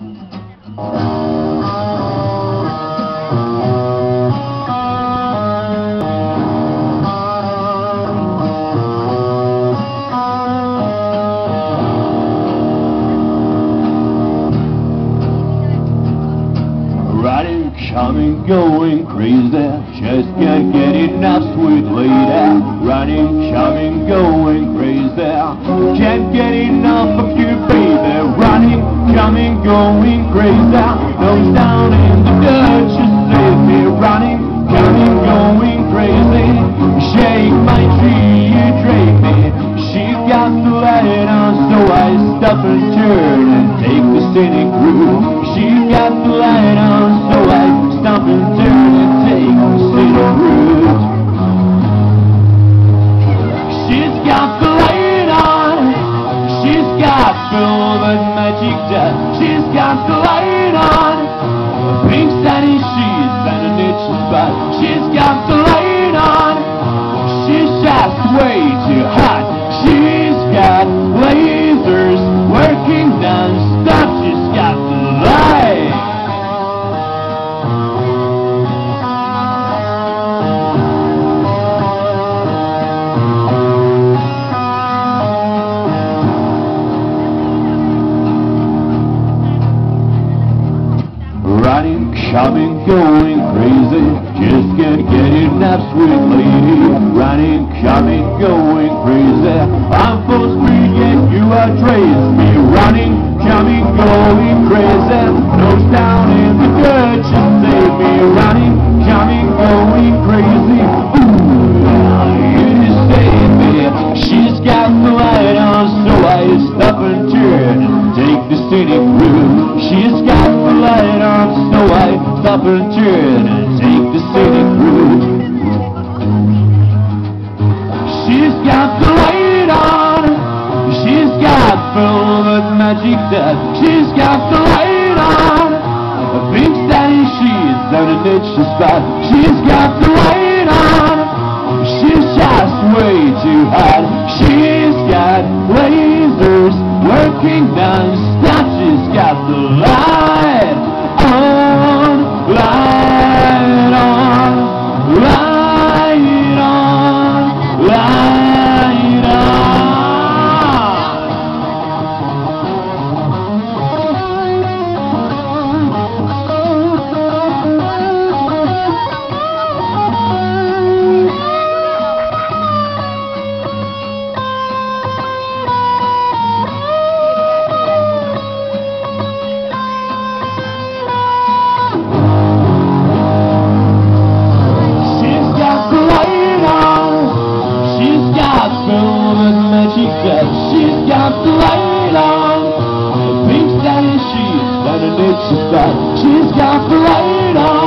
Riding, coming, going crazy. Just can't get enough sweet lady. Riding, coming, going crazy. Can't get enough of you. Running, coming, going crazy. Nose down in the dirt, you save me. Running, coming, going crazy. Shake my tree, you drape me. She got the light on, so I stop and turn and take the scenic route. She got the light on, She's got magic dust. She's got the light on. Pink coming, going crazy. Just can't get enough, sweet lady. Running, coming, going crazy. Turn and take the scenic route. She's got the light on. She's got velvet magic dust. She's got the light on. A pink satin sheets and an itchy spot. She's got the light on. She's just way too hot. Rover's magic dress. She's got the light on. The pink stallion, she's got a nature star. She's got the light on.